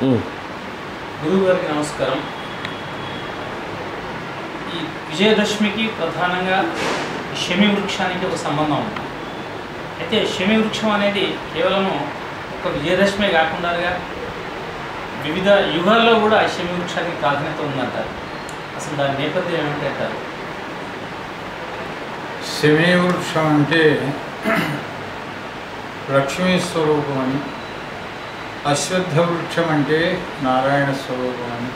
గురువు గారికి నమస్కారం. ఈ విజయదశమికి ప్రధానంగా శమి వృక్షానికి ఒక సంబంధం ఉంది. అయితే శమి వృక్షం అనేది కేవలం ఒక విజయదశమే కాకుండా వివిధ యుగాల్లో కూడా ఆ శమి వృక్షానికి ప్రాధాన్యత ఉందంటారు అసలు దాని నేపథ్యం ఏమిటంటారు శమీ వృక్షం అంటే లక్ష్మీ స్వరూపం అని అశ్వత్థ వృక్షం అంటే నారాయణ స్వరూపం. అని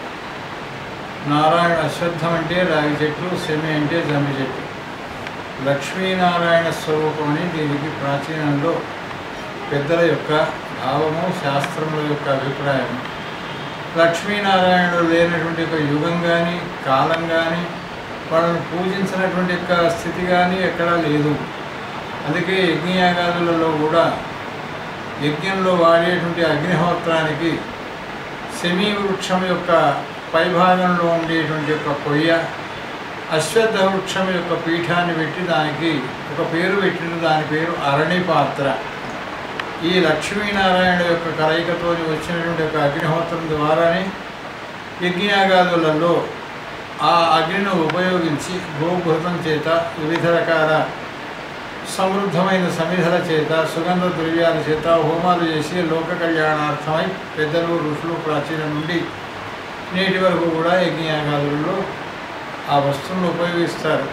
నారాయణ అశ్వత్థం అంటే రాగి చెట్లు శమి అంటే జమ్మి చెట్టు. లక్ష్మీనారాయణ స్వరూపం అని దీనికి ప్రాచీనంలో పెద్దల యొక్క భావము శాస్త్రముల యొక్క అభిప్రాయం లక్ష్మీనారాయణుడు లేనటువంటి ఒక యుగం కానీ కాలం కానీ వాళ్ళని పూజించినటువంటి యొక్క స్థితి కానీ ఎక్కడా లేదు. అందుకే యజ్ఞయాగాదులలో కూడా యజ్ఞంలో వాడేటువంటి అగ్నిహోత్రానికి శమీ వృక్షం యొక్క పైభాగంలో ఉండేటువంటి యొక్క కొయ్య అశ్వత్థ వృక్షం యొక్క పీఠాన్ని పెట్టి దానికి ఒక పేరు పెట్టిన దాని పేరు అరణి పాత్ర ఈ లక్ష్మీనారాయణ యొక్క కలయికతో వచ్చినటువంటి ఒక అగ్నిహోత్రం ద్వారానే యజ్ఞయాగాదులలో ఆ అగ్నిని ఉపయోగించి గోభృతం చేత వివిధ రకాల సమృద్ధమైన సమిధల చేత సుగంధ ద్రవ్యాల చేత హోమాలు చేసి లోక కళ్యాణార్థమై పెద్దలు ఋషులు ప్రాచీన నుండి నేటి వరకు కూడా యజ్ఞయాగాదుల్లో ఆ వస్తువులను ఉపయోగిస్తారు.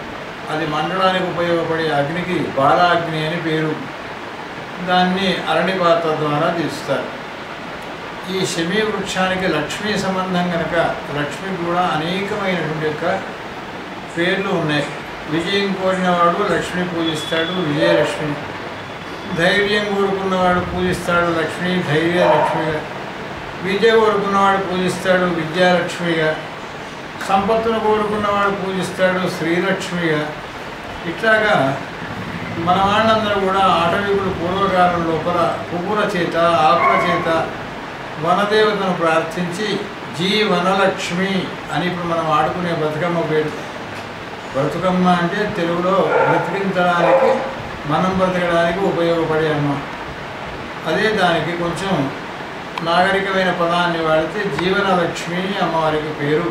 అది మండడానికి ఉపయోగపడే అగ్నికి బాలాగ్ని అని పేరు. దాన్ని అరణి పాత్ర ద్వారా తీస్తారు. ఈ శమీ వృక్షానికి లక్ష్మీ సంబంధం కనుక లక్ష్మి కూడా అనేకమైనటువంటి యొక్క పేర్లు ఉన్నాయి. విజయం కోరినవాడు లక్ష్మి పూజిస్తాడు విజయలక్ష్మి ధైర్యం కోరుకున్నవాడు పూజిస్తాడు లక్ష్మి ధైర్యలక్ష్మిగా విద్య కోరుకున్నవాడు పూజిస్తాడు విద్యాలక్ష్మిగా సంపత్తును కోరుకున్నవాడు పూజిస్తాడు శ్రీలక్ష్మిగా ఇట్లాగా మన వాళ్ళందరూ కూడా ఆటవికులు పూర్వకాలం లోపల పువ్వుల చేత ఆకుల చేత వనదేవతను ప్రార్థించి జీ వనలక్ష్మి అని ఇప్పుడు మనం ఆడుకునే బతుకమ్మ పేరు. బ్రతుకమ్మ అంటే తెలుగులో బ్రతికించడానికి మనం బ్రతకడానికి ఉపయోగపడే అమ్మ. అదే దానికి కొంచెం నాగరికమైన పదాన్ని వాడితే జీవనలక్ష్మి అమ్మవారికి పేరు.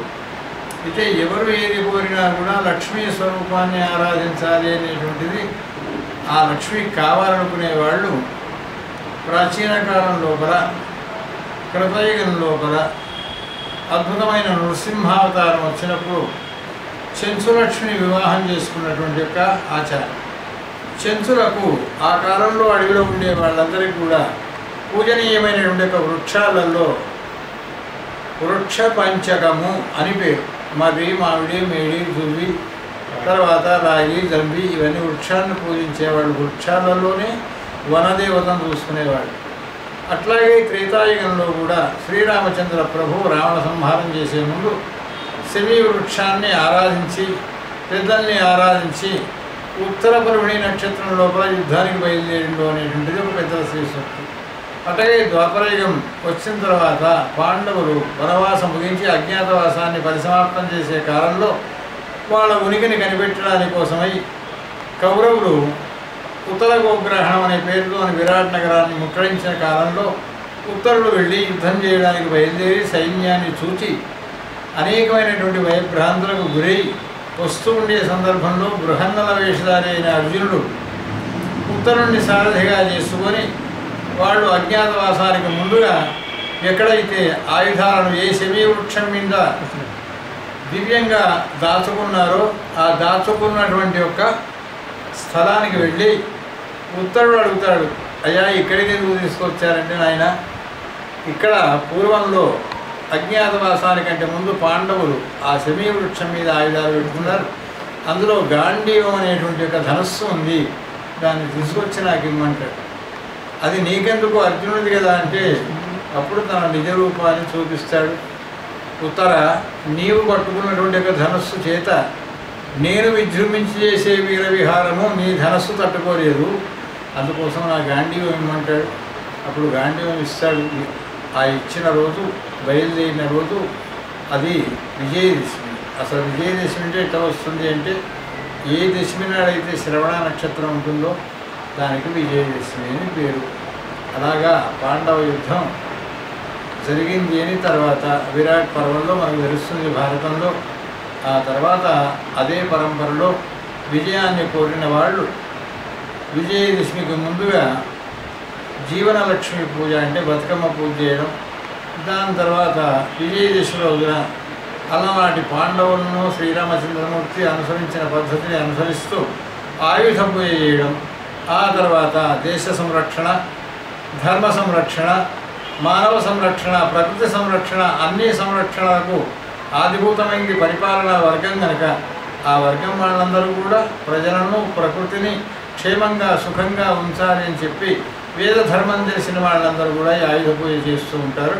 అయితే ఎవరు ఏది కోరినా కూడా లక్ష్మీ స్వరూపాన్ని ఆరాధించాలి అనేటువంటిది ఆ లక్ష్మి కావాలనుకునే వాళ్ళు ప్రాచీన కాలం లోపల కృతయుగం లోపల అద్భుతమైన నృసింహావతారం వచ్చినప్పుడు చెంచులక్ష్మిని వివాహం చేసుకున్నటువంటి యొక్క ఆచారం. చెంచులకు ఆ కాలంలో అడవిలో ఉండే వాళ్ళందరికీ కూడా పూజనీయమైనటువంటి యొక్క వృక్షాలలో వృక్ష పంచకము అని పేరు. మర్రి మామిడి మేడి దువ్వి తర్వాత రాగి జంబి ఇవన్నీ వృక్షాలను పూజించేవాళ్ళు. వృక్షాలలోనే వనదేవతను చూసుకునేవాళ్ళు. అట్లాగే త్రేతాయుగంలో కూడా శ్రీరామచంద్ర ప్రభు రావణ సంహారం చేసే ముందు శమీ వృక్షాన్ని ఆరాధించి పెద్దల్ని ఆరాధించి ఉత్తర పరుణి నక్షత్రం లోపల యుద్ధానికి బయలుదేరిండు అనేటువంటిది ఒక పెద్దల శ్రీసూక్తి అట్లాగే ద్వాపరయుగం వచ్చిన తర్వాత పాండవులు వనవాసం ముగించి అజ్ఞాతవాసాన్ని పరిసమాప్తం చేసే కాలంలో వాళ్ళ ఉనికిని కనిపెట్టడానికి కోసమై కౌరవులు ఉత్తర గోగ్రహణం అనే పేరుతో విరాట్ నగరాన్ని ముక్కడించిన కాలంలో ఉత్తరులు వెళ్ళి యుద్ధం చేయడానికి బయలుదేరి సైన్యాన్ని చూచి అనేకమైనటువంటి భయభ్రాంతులకు గురై వస్తూ ఉండే సందర్భంలో బృహన్నల వేషధారి అయిన అర్జునుడు ఉత్తరుణ్ణి సారథిగా చేసుకొని వాళ్ళు అజ్ఞాతవాసానికి ముందుగా ఎక్కడైతే ఆయుధాలను ఏ వృక్షం మీద దివ్యంగా దాచుకున్నారో ఆ దాచుకున్నటువంటి యొక్క స్థలానికి వెళ్ళి ఉత్తరుడు అడుగుతాడు అయ్యా ఇక్కడికి ఎందుకు తీసుకొచ్చారంటే నాయన ఇక్కడ పూర్వంలో అజ్ఞాతవాసానికంటే ముందు పాండవులు ఆ శమీ వృక్షం మీద ఆయుధాలు పెట్టుకున్నారు. అందులో గాంధీవం అనేటువంటి ఒక ధనస్సు ఉంది. దాన్ని తీసుకొచ్చి నాకు ఇమ్మంటాడు అది నీకెందుకు అర్జునుడిది కదా అంటే అప్పుడు తన నిజ రూపాన్ని చూపిస్తాడు. ఉత్తర నీవు పట్టుకున్నటువంటి ఒక ధనస్సు చేత నేను విజృంభించి చేసే వీర విహారము నీ ధనస్సు తట్టుకోలేదు. అందుకోసం నా గాంధీవం ఇమ్మంటాడు అప్పుడు గాంధీవం ఇస్తాడు. ఆ ఇచ్చిన రోజు బయలుదేరిన రోజు అది విజయదశమి. అసలు విజయదశమి అంటే ఎట్లా వస్తుంది అంటే ఏ దశమి నాడైతే శ్రవణ నక్షత్రం ఉంటుందో దానికి విజయదశమి అని పేరు. అలాగా పాండవ యుద్ధం జరిగింది అని తర్వాత విరాట్ పర్వంలో మనకు తెలుస్తుంది భారతంలో. ఆ తర్వాత అదే పరంపరలో విజయాన్ని కోరిన వాళ్ళు విజయదశమికి ముందుగా జీవనలక్ష్మి పూజ అంటే బతుకమ్మ పూజ చేయడం. దాని తర్వాత విజయదశమి రోజున అలనాటి పాండవులను శ్రీరామచంద్రమూర్తి అనుసరించిన పద్ధతిని అనుసరిస్తూ ఆయుధ పూజ చేయడం. ఆ తర్వాత దేశ సంరక్షణ ధర్మ సంరక్షణ మానవ సంరక్షణ ప్రకృతి సంరక్షణ అన్ని సంరక్షణలకు ఆదిభూతమైంది పరిపాలనా వర్గం కనుక ఆ వర్గం వాళ్ళందరూ కూడా ప్రజలను ప్రకృతిని క్షేమంగా సుఖంగా ఉంచాలి అని చెప్పి వేద ధర్మం తెలిసిన వాళ్ళందరూ కూడా ఆయుధ పూజ చేస్తూ ఉంటారు.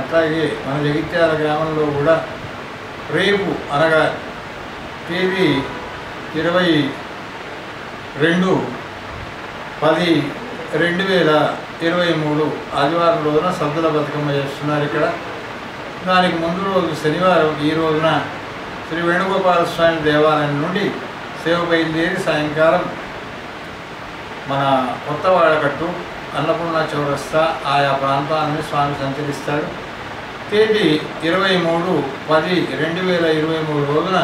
అట్లాగే మన జగిత్యాల గ్రామంలో కూడా రేపు అనగా తేదీ ఇరవై రెండు పది రెండు వేల ఇరవై మూడు ఆదివారం రోజున సద్దుల బతుకమ్మ చేస్తున్నారు ఇక్కడ. దానికి ముందు రోజు శనివారం ఈ రోజున శ్రీ వేణుగోపాల స్వామి దేవాలయం నుండి సేవ బయలుదేరి సాయంకాలం మన కొత్త వాడకట్టు అన్నపూర్ణ చౌరస్తా ఆయా ప్రాంతాన్ని స్వామి సంచరిస్తాడు. తేదీ ఇరవై మూడు పది రెండు వేల ఇరవై మూడు రోజున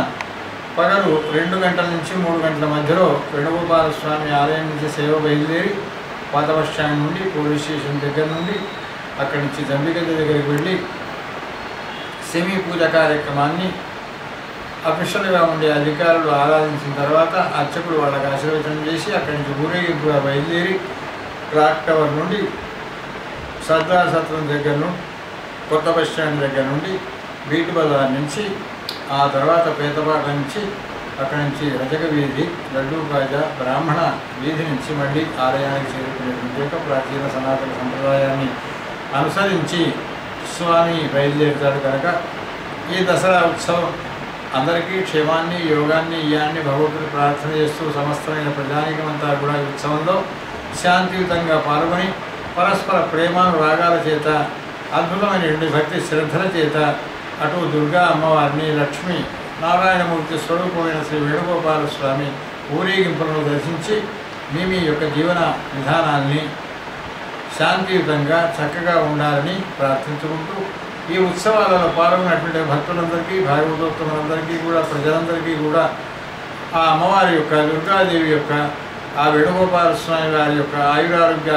పగలు రెండు గంటల నుంచి మూడు గంటల మధ్యలో వేణుగోపాల స్వామి ఆలయం నుంచి సేవ బయలుదేరి పాత బస్ స్టాండ్ నుండి పోలీస్ స్టేషన్ దగ్గర నుండి అక్కడి నుంచి దంబిగద్ద దగ్గరికి వెళ్ళి సెమీ పూజ కార్యక్రమాన్ని అఫీషియల్గా ఉండే అధికారులు ఆరాధించిన తర్వాత అర్చకులు వాళ్ళకి ఆశీర్వచనం చేసి అక్కడి నుంచి ఊరేగింపుగా బయలుదేరి క్లాక్ టవర్ నుండి సర్దార్ సత్రం దగ్గర నుండి కొత్త బస్ స్టాండ్ దగ్గర నుండి బీటు బజార్ నుంచి ఆ తర్వాత పేదపాట నుంచి అక్కడి నుంచి రజక వీధి లడ్డూ కాజా బ్రాహ్మణ వీధి నుంచి మళ్ళీ ఆలయానికి చేరుకునేటువంటి యొక్క ప్రాచీన సనాతన సంప్రదాయాన్ని అనుసరించి స్వామి బయలుదేరుతాడు కనుక ఈ దసరా ఉత్సవం అందరికీ క్షేమాన్ని యోగాన్ని ఇయాన్ని భగవంతుని ప్రార్థన చేస్తూ సమస్తమైన ప్రజానీకమంతా కూడా ఈ ఉత్సవంలో శాంతియుతంగా పాల్గొని పరస్పర ప్రేమాను రాగాల చేత అద్భుతమైనటువంటి భక్తి శ్రద్ధల చేత అటు దుర్గా అమ్మవారిని లక్ష్మి నారాయణమూర్తి స్వరూపమైన శ్రీ వేణుగోపాల స్వామి ఊరేగింపులను దర్శించి మీ మీ యొక్క జీవన విధానాన్ని శాంతియుతంగా చక్కగా ఉండాలని ప్రార్థించుకుంటూ ఈ ఉత్సవాలలో పాల్గొన్నటువంటి భక్తులందరికీ భాగవతోత్తములందరికీ కూడా ప్రజలందరికీ కూడా ఆ అమ్మవారి యొక్క దుర్గాదేవి యొక్క ఆ వేణుగోపాల స్వామి వారి యొక్క ఆయురారోగ్య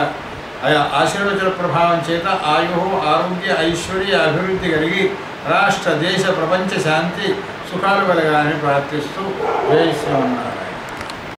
ఆ- ఆశీర్వచన ప్రభావం చేత ఆయు ఆరోగ్య ఐశ్వర్య అభివృద్ధి కలిగి రాష్ట్ర దేశ ప్రపంచ శాంతి సుఖాలు కలగాలని ప్రార్థిస్తూ జయ శ్రీమన్నారాయణ.